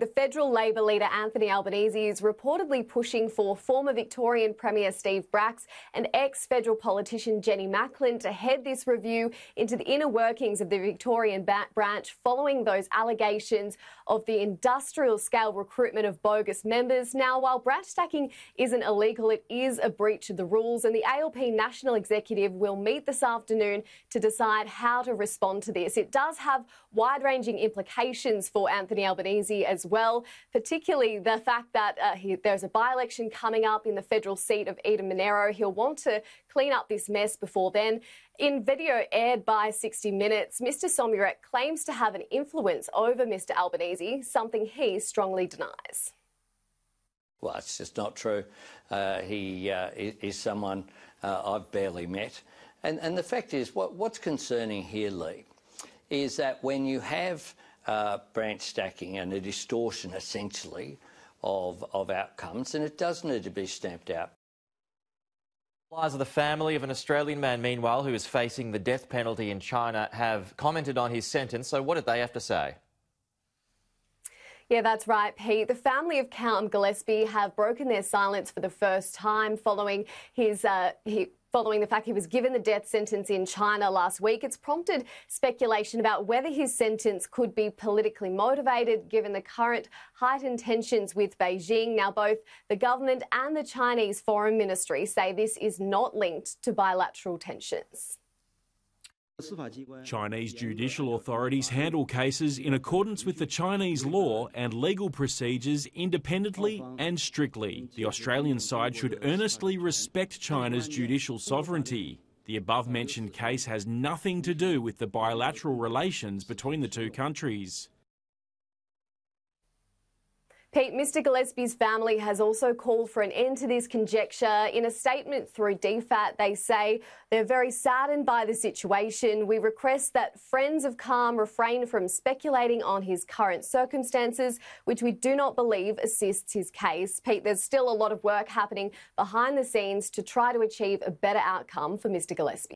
The federal Labor leader Anthony Albanese is reportedly pushing for former Victorian Premier Steve Bracks and ex federal politician Jenny Macklin to head this review into the inner workings of the Victorian branch following those allegations of the industrial scale recruitment of bogus members. Now, while branch stacking isn't illegal, it is a breach of the rules, and the ALP National Executive will meet this afternoon to decide how to respond to this. It does have wide ranging implications for Anthony Albanese as well, particularly the fact that uh, he, there's a by election coming up in the federal seat of Eden Monaro. He'll want to clean up this mess before then. In video aired by 60 Minutes, Mr. Somyurek claims to have an influence over Mr. Albanese, something he strongly denies. Well, it's just not true. Uh, he uh, is someone uh, I've barely met. And, and the fact is, what, what's concerning here, Lee, is that when you have uh, branch stacking and a distortion essentially of, of outcomes, and it does need to be stamped out. Allies of the family of an Australian man, meanwhile, who is facing the death penalty in China, have commented on his sentence. So, what did they have to say? Yeah, that's right, Pete. The family of Karm Gillespie have broken their silence for the first time following his uh, he, Following the fact he was given the death sentence in China last week, it's prompted speculation about whether his sentence could be politically motivated given the current heightened tensions with Beijing. Now, both the government and the Chinese Foreign Ministry say this is not linked to bilateral tensions. Chinese judicial authorities handle cases in accordance with the Chinese law and legal procedures independently and strictly. The Australian side should earnestly respect China's judicial sovereignty. The above mentioned case has nothing to do with the bilateral relations between the two countries. Pete, Mr Gillespie's family has also called for an end to this conjecture. In a statement through DFAT, they say they're very saddened by the situation. We request that friends of Karm refrain from speculating on his current circumstances, which we do not believe assists his case. Pete, there's still a lot of work happening behind the scenes to try to achieve a better outcome for Mr Gillespie.